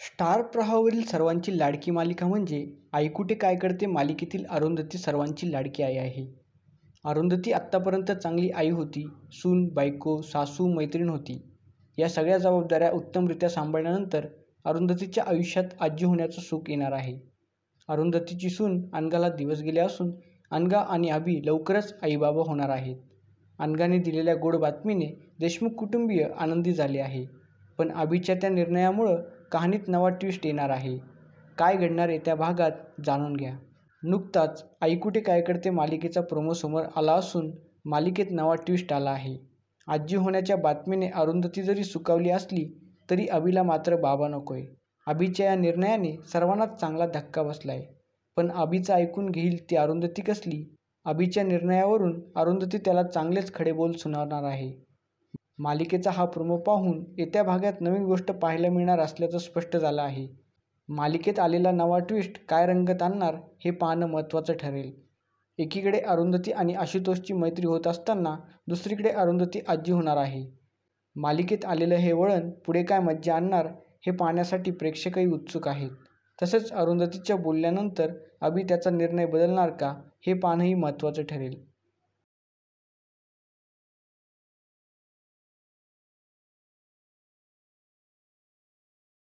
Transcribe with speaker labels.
Speaker 1: Star प्रवाहावरील सर्वांची लाडकी मालिका म्हणजे आई कुठे काय करते मालिकेतील अरुंधती सर्वांची लाडकी आई आहे. अरुंधती आत्तापर्यंत चांगली आई होती सून बायको सासू मैत्रीण होती. या सगळ्या जबाबदाऱ्या उत्तमरित्या सांभाळल्यानंतर अरुंधतीच्या आयुष्यात आजी होण्याचं सुख येणार आहे. अरुंधतीची सून अनगाला दिवस गेले असून अनगा आणि आबी लवकरच आईबाबा होणार आहेत. अनगाने दिलेल्या गोड बातमीने देशमुख कुटुंबीय आनंदी झाले आहे. पण आबीच्या त्या निर्णयामुळं कहाणीत नवा ट्विस्ट येणार आहे. काय घडणार येत्या भागात जाणून घ्या. नुकताच ऐकुटे काय करते मालिकेचा प्रोमो समोर आला असून मालिकेत नवा ट्विस्ट आला आहे. आजी होण्याच्या बातमीने अरुंधती जरी सुकावली असली तरी अभिला मात्र बाबा नकोय. अभिच्या या निर्णयाने सर्वांनाच चांगला धक्का बसलाय. पण अभिचं ऐकून घेईल ती अरुंधती कसली? अभिच्या निर्णयावरून अरुंधती त्याला चांगलेच खडे बोल सुनावणार आहे. मालिकेचा हा प्रोमो पाहून येत्या भागात नवीन गोष्ट पाहायला मिळणार असल्याचं स्पष्ट झालं आहे. मालिकेत आलेला नवा ट्विस्ट काय रंगत आणणार हे पाहणं महत्त्वाचं ठरेल. एकीकडे अरुंधती आणि आशुतोषची मैत्री होत असताना दुसरीकडे अरुंधती आजी होणार आहे. मालिकेत आलेलं हे वळण पुढे काय मज्जा आणणार हे पाहण्यासाठी प्रेक्षकही उत्सुक आहेत. तसंच अरुंधतीच्या बोलल्यानंतर अभि त्याचा निर्णय बदलणार का? हे पाहणंही महत्त्वाचं ठरेल.